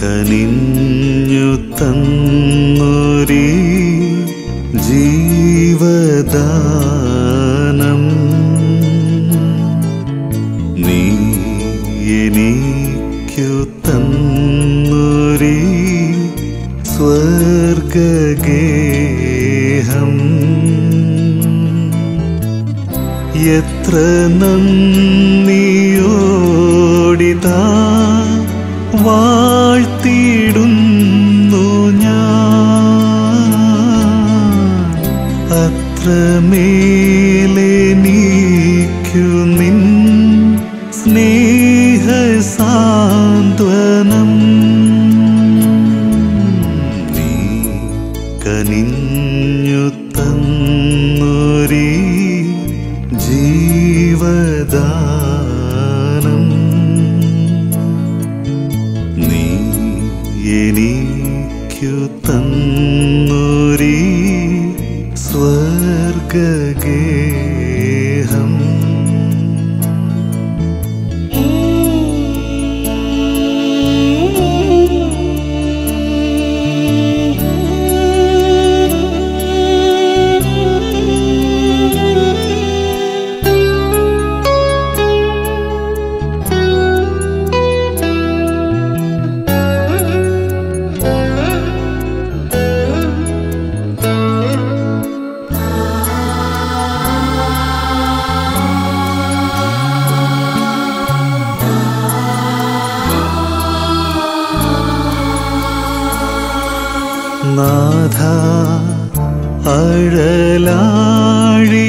കനിഞ്ഞു തന്നൊരി ജീവദാനം. നീ തന്നൊരി സ്വർഗഗേഹം. എത്ര നന്ദിയോടിതാ 我。എനിക്കു തന്നൊരീ സ്വർഗഗേഹം നാഥ അഴലാഴി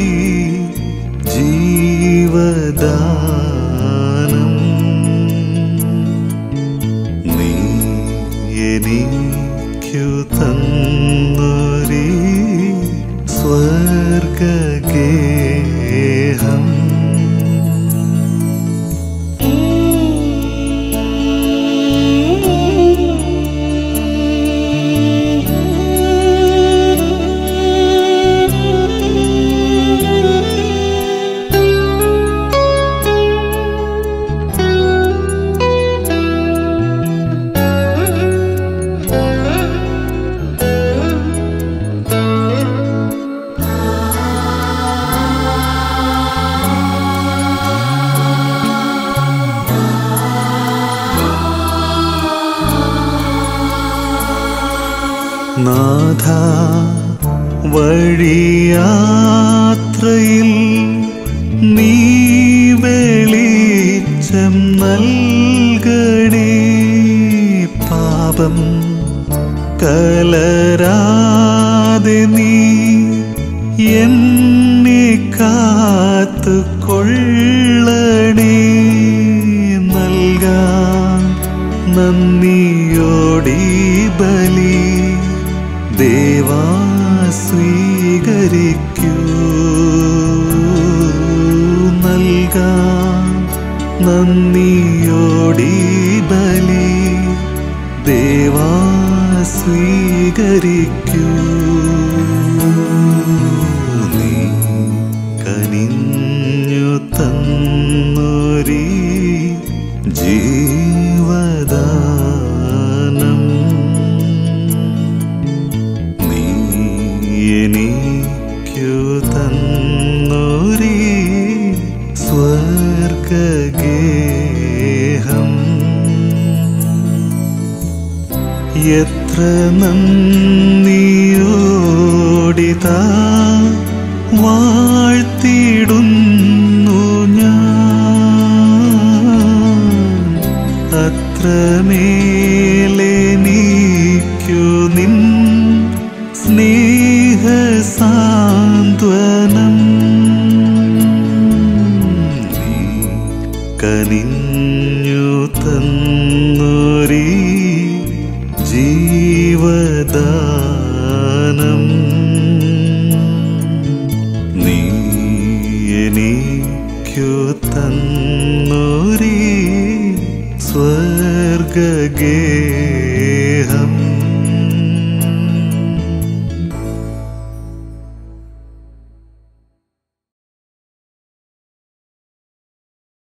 തന്നൊരീ സ്വർഗഗേഹം നാഥ വഴിയാത്രയിൽ നീ വെളിച്ചം നൽകണി. പാപം കലരാതെ നീ എന്നെ കാത്തു കൊള്ളണി നൽകാൻ നന്ദിയോടി ബലി സ്വീകരിക്കൂ. നൽകാൻ നന്ദിയോടി ബലി. ദേവാ സ്വീകരിക്കൂ. എത്ര നന്ദിയോടിതാ വാഴ്ത്തിടുന്നു ഗാനം. നീ എനിക്കു തന്നൊരീ സ്വർഗഗേഹം.